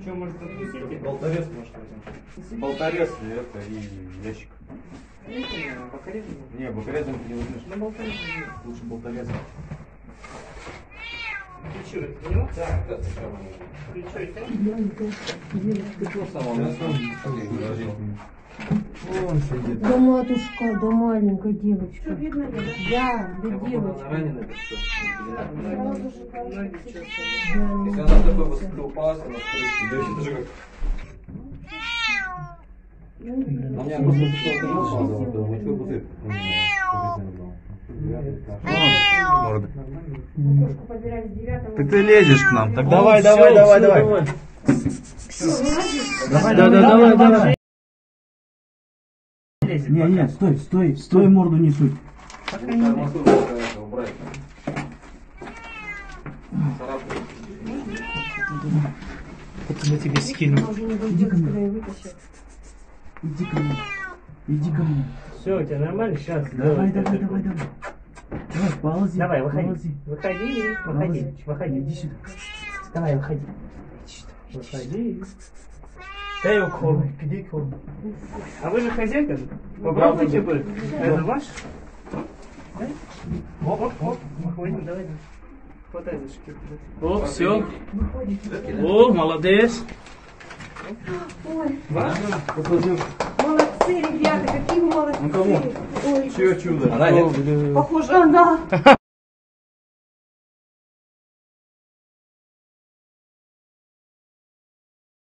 еще, может, отпустите? Болторез может возьмем. Болторез и это, и ящик. Не, болторезом ты не возьмешь. Ну, болтаем. Лучше болторезом. Ты что, это понял? Да, да, сначала. Ты что, это? Вон сидит. Да матушка, да маленькая девочка. Что видно, да? Да, девочка. она так что. Сразу же Если она такой высоты упала, она скрыть. Да вообще даже как... А мне просто что-то да, мочевой пузырь. Так ты лезешь к нам. Так Ну, давай, всё, давай, давай, всё, давай. Давай, да, да, давай, давай. Не, не, стой, стой, стой, морду не суть. Это убрать. Царапает. Я тебе скину. Не когда я вытащу. Иди ко мне. Иди ко мне. Все, у тебя нормально? Сейчас. Давай, давай, давай, давай. Давай, ползи. Давай, выходи. ползи. Выходи, выходи, Ползи. выходи. Иди сюда. Давай, выходи. Выходи. Дай его кормить, иди кормить. А вы же хозяйка? Попробуйте бы. Это ваш? Да? Оп, оп, оп. Выходим, давай. Хватай за шкирку. О, все. О, молодец. Ой, молодцы, ребята, какие молодцы. Ну, кому? Ой, Чье чудо? Она нет. похоже, она.